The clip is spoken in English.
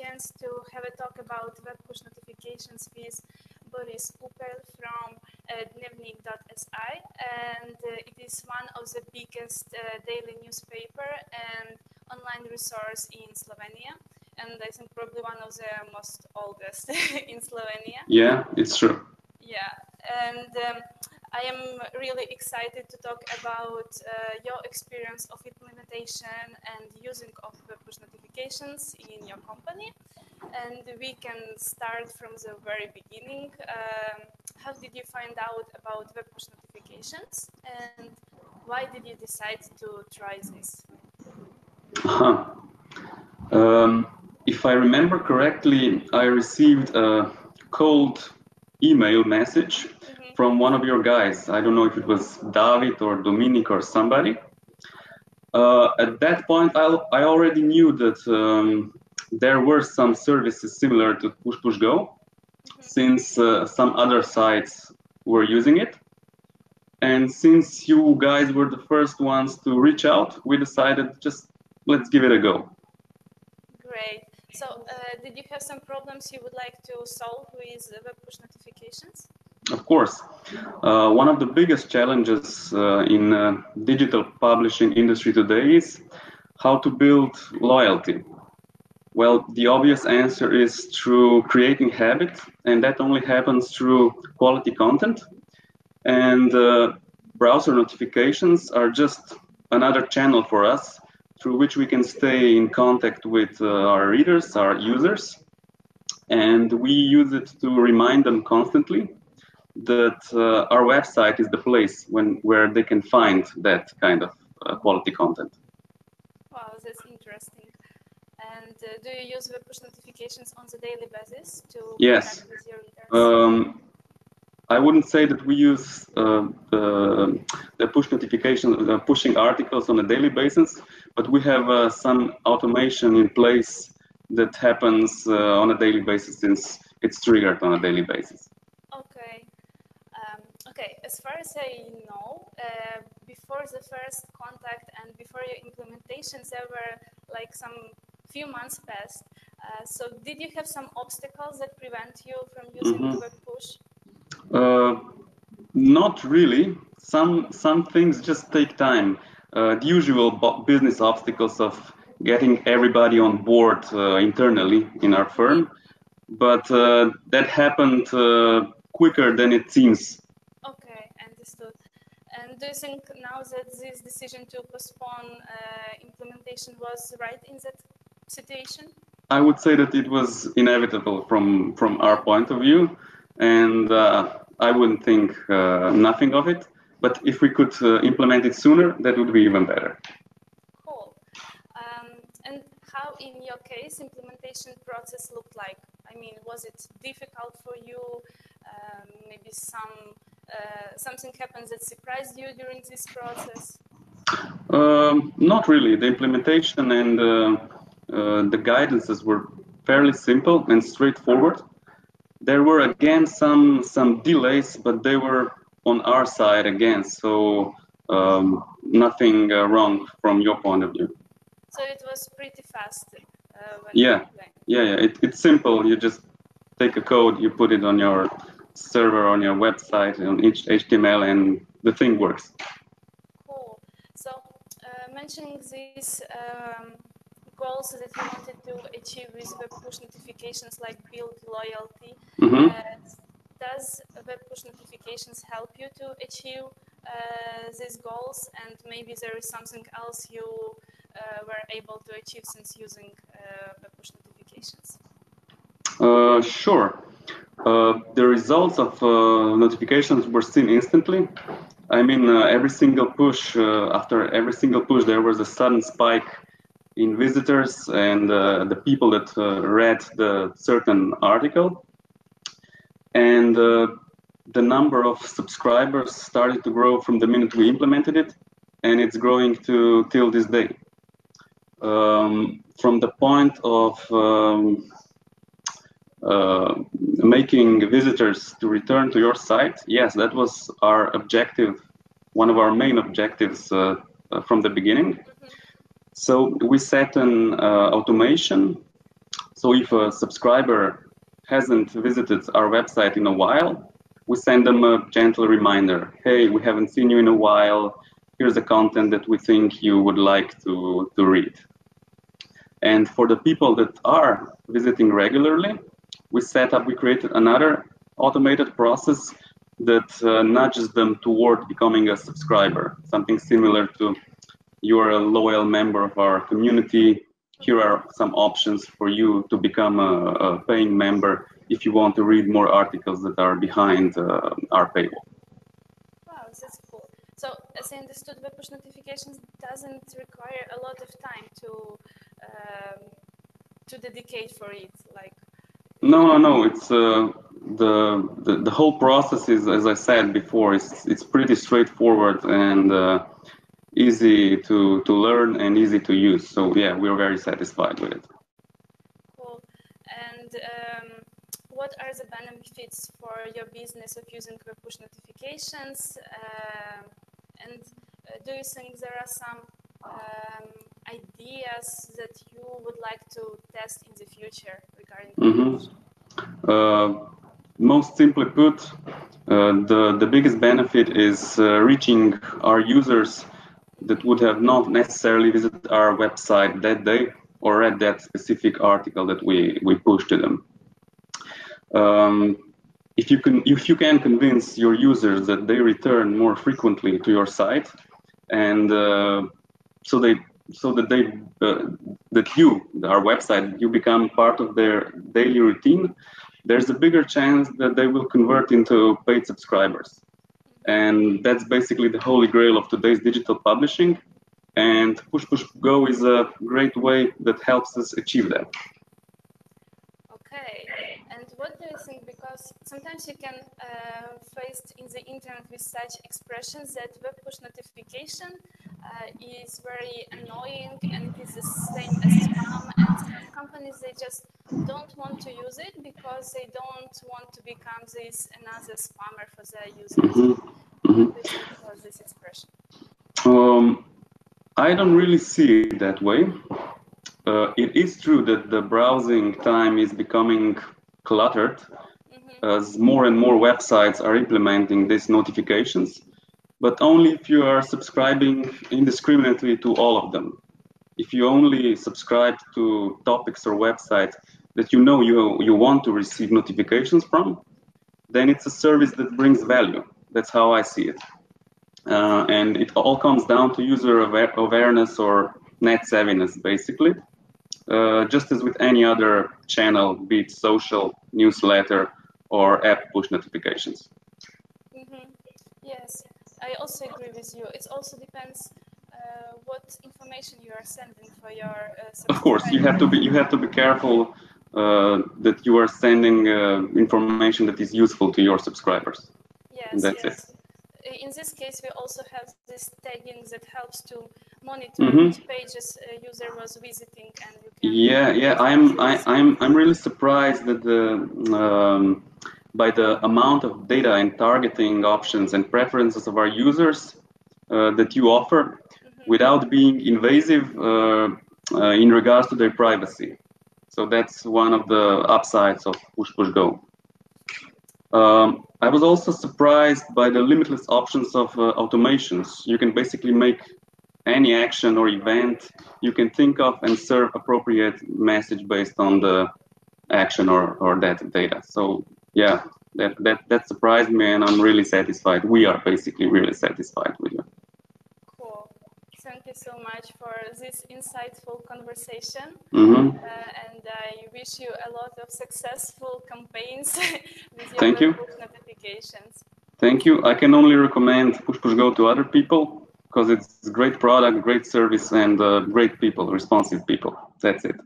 chance to have a talk about web push notifications with Boris Upelj from uh, Dnevnik.si, and uh, it is one of the biggest uh, daily newspaper and online resource in Slovenia, and I think probably one of the most oldest in Slovenia. Yeah, it's true. Yeah, and um, I am really excited to talk about uh, your experience of implementation and using of web push notifications in your company. And we can start from the very beginning. Um, how did you find out about web push notifications and why did you decide to try this? Uh-huh. Um, if I remember correctly, I received a cold email message from one of your guys. I don't know if it was David or Dominic or somebody. Uh, at that point, I, I already knew that um, there were some services similar to Push Push Go, since uh, some other sites were using it. And since you guys were the first ones to reach out, we decided just let's give it a go. Great. So, uh, did you have some problems you would like to solve with web push notifications? Of course. Uh, one of the biggest challenges uh, in uh, digital publishing industry today is how to build loyalty. Well, the obvious answer is through creating habit, and that only happens through quality content. And uh, browser notifications are just another channel for us through which we can stay in contact with uh, our readers, our users. And we use it to remind them constantly that uh, our website is the place when where they can find that kind of uh, quality content. Wow, that's interesting. And uh, do you use web push notifications on the daily basis to yes. with your readers? Um, I wouldn't say that we use uh, the, the, push notification, uh, pushing articles on a daily basis, but we have uh, some automation in place that happens on a daily basis since it's triggered on a daily basis. Okay, as far as I know, uh, before the first contact and before your implementations, there were like some few months passed. Uh, so did you have some obstacles that prevent you from using mm -hmm. web push? Uh, not really. Some some things just take time. Uh, the usual business obstacles of getting everybody on board uh, internally in our firm, but uh, that happened quicker than it seems and do you think now that this decision to postpone uh, implementation was right in that situation? I would say that it was inevitable from from our point of view, and uh, I wouldn't think uh, nothing of it. But if we could uh, implement it sooner, that would be even better. Cool. Um, and how, in your case, implementation process looked like? I mean, was it difficult for you? Um, maybe some something happens that surprised you during this process? Um, not really. The implementation and uh, uh, the guidances were fairly simple and straightforward. There were again some some delays, but they were on our side again, so um, nothing uh, wrong from your point of view. So it was pretty fast. Uh, yeah, yeah, yeah. It, it's simple. You just take a code, you put it on your server on your website on each HTML and the thing works. Cool. So uh, mentioning these um, goals that you wanted to achieve with web push notifications like build loyalty, mm -hmm. uh, does web push notifications help you to achieve uh, these goals and maybe there is something else you uh, were able to achieve since using uh, web push notifications? Uh, sure. Uh, the results of uh, notifications were seen instantly. I mean, uh, every single push, uh, after every single push, there was a sudden spike in visitors and uh, the people that read the certain article. And the number of subscribers started to grow from the minute we implemented it, and it's growing to till this day. Um, from the point of um, uh, making visitors to return to your site, yes, that was our objective, one of our main objectives uh, uh, from the beginning. So we set an uh, automation So if a subscriber hasn't visited our website in a while, we send them a gentle reminder. Hey, we haven't seen you in a while. Here's the content that we think you would like to, to read. And for the people that are visiting regularly, we set up, we created another automated process that uh, nudges them toward becoming a subscriber, something similar to you're a loyal member of our community. Here are some options for you to become a, a paying member if you want to read more articles that are behind uh, our paywall. Wow, that's cool. So, as I understood, web push notifications doesn't require a lot of time to um, to dedicate for it, like. No, no, no. It's uh, the, the the whole process is, as I said before, it's it's pretty straightforward and uh, easy to to learn and easy to use. So yeah, we're very satisfied with it. Cool. And um, what are the benefits for your business of using push notifications? Uh, and do you think there are some um, ideas that you would like to test in the future regarding? Mm-hmm. most simply put, uh, the, the biggest benefit is uh, reaching our users that would have not necessarily visited our website that day or read that specific article that we, we push to them. Um, if you can if you can convince your users that they return more frequently to your site, and uh, so they so that they uh, that you our website you become part of their daily routine, there's a bigger chance that they will convert into paid subscribers. And that's basically the holy grail of today's digital publishing. And Push Push Go is a great way that helps us achieve that. Okay. And what do you think? Because sometimes you can uh, face in the internet with such expressions that web push notification uh, is very annoying and it is the same as spam. And some companies they just don't want to use it because they don't want to become this another spammer for their users. Mm-hmm. Mm-hmm. this expression? Um, I don't really see it that way. Uh, it is true that the browsing time is becoming cluttered. As more and more websites are implementing these notifications, but only if you are subscribing indiscriminately to all of them. If you only subscribe to topics or websites that you know you, you want to receive notifications from, then it's a service that brings value. That's how I see it. Uh, and it all comes down to user aware- awareness or net savviness, basically. Uh, just as with any other channel, be it social, newsletter, or app push notifications. Mm-hmm. Yes, I also agree with you. It also depends uh, what information you are sending for your. Uh, of course, you have to be you have to be careful uh, that you are sending uh, information that is useful to your subscribers. Yes, that's yes. it in this case, we also have this tagging that helps to monitor mm-hmm. which pages a user was visiting, and you can. Yeah, yeah, I'm, I, I'm, I'm really surprised that the um, by the amount of data and targeting options and preferences of our users uh, that you offer, mm-hmm. without being invasive uh, uh, in regards to their privacy. So that's one of the upsides of Push Push Go. Um, I was also surprised by the limitless options of uh, automations. You can basically make any action or event you can think of and serve appropriate message based on the action or, or that data. So yeah, that, that, that surprised me and I'm really satisfied. We are basically really satisfied with it thank you so much for this insightful conversation. Mm-hmm. Uh, and I wish you a lot of successful campaigns with your thank you. notifications. Thank you. I can only recommend Push Push Go to other people because it's a great product, great service, and uh, great people, responsive people. That's it.